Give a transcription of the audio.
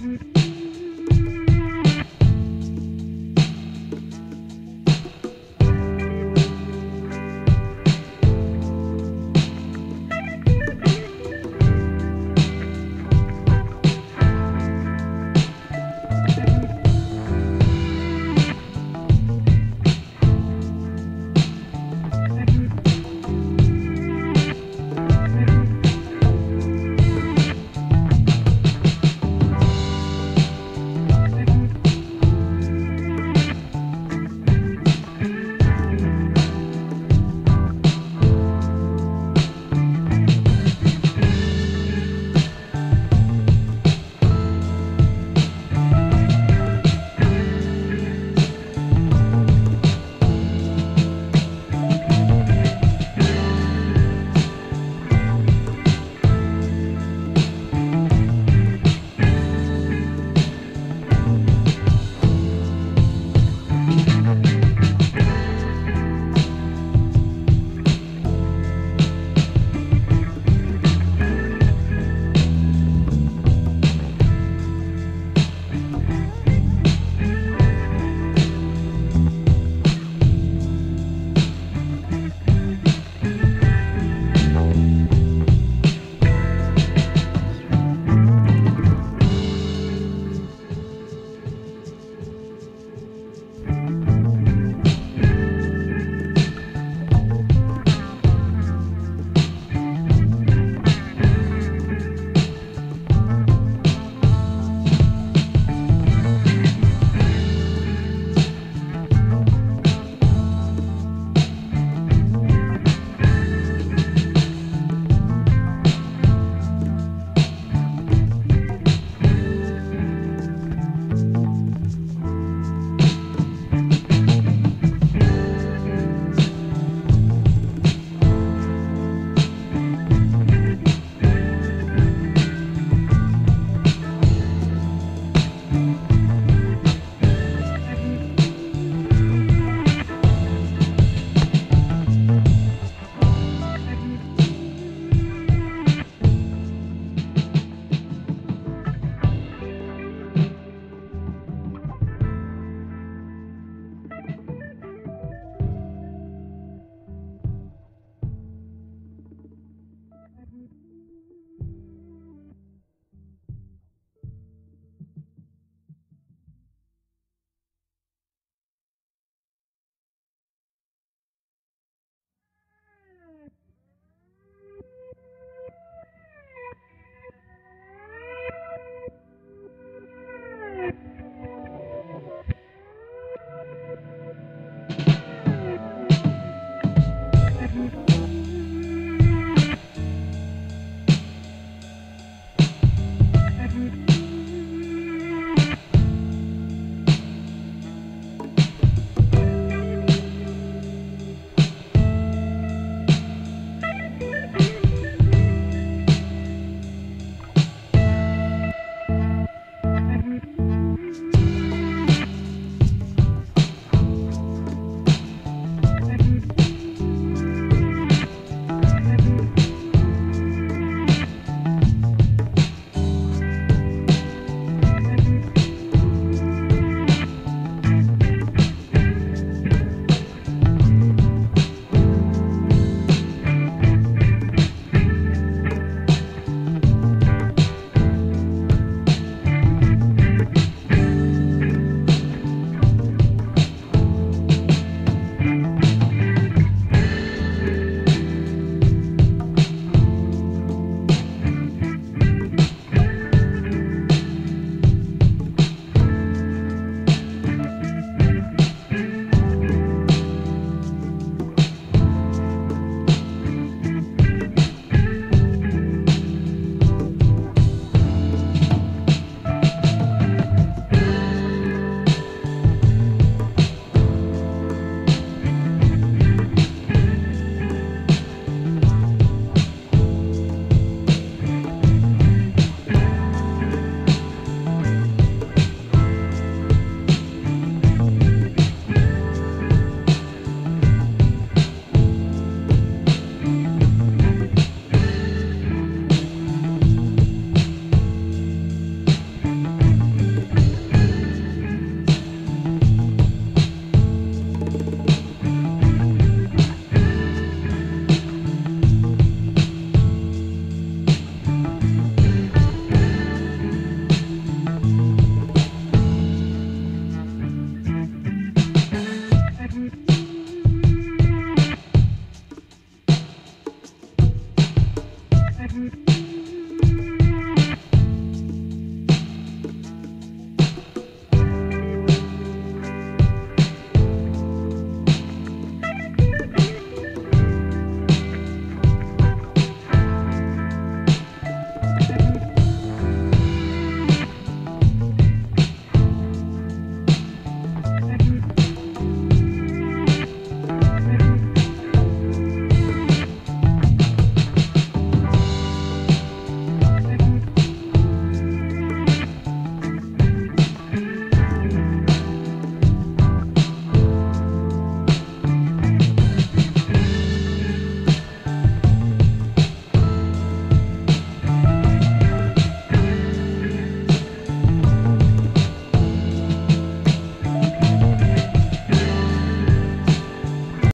Mm-hmm.